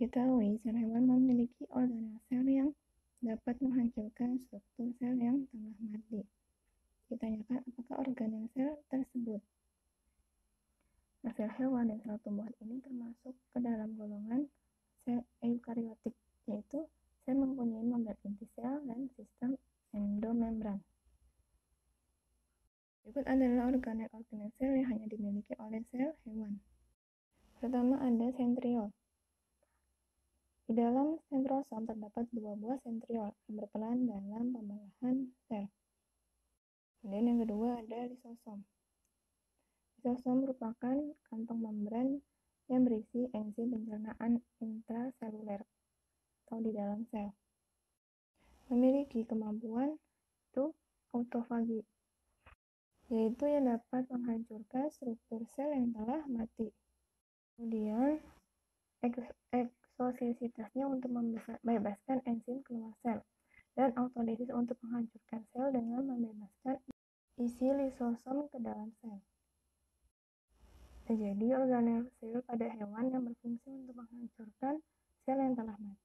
diketahui, sel hewan memiliki organel sel yang dapat menghancurkan struktur sel yang telah mati. Ditanyakan apakah organel sel tersebut. Nah, sel hewan dan sel tumbuhan ini termasuk ke dalam golongan sel eukariotik, yaitu sel mempunyai membran inti sel dan sistem endomembran. Berikut adalah organel-organel sel yang hanya dimiliki oleh sel hewan. Pertama ada sentriol. Di dalam sentrosom terdapat dua buah sentriol yang berperan dalam pembelahan sel. Kemudian yang kedua ada lisosom. Lisosom merupakan kantong membran yang berisi enzim pencernaan intraseluler atau di dalam sel. Memiliki kemampuan itu autofagi, yaitu yang dapat menghancurkan struktur sel yang telah mati. Kemudian, Eksosisitasnya untuk membebaskan enzim keluar sel dan autolisis untuk menghancurkan sel dengan membebaskan isi lisosom ke dalam sel. Jadi organel sel pada hewan yang berfungsi untuk menghancurkan sel yang telah mati.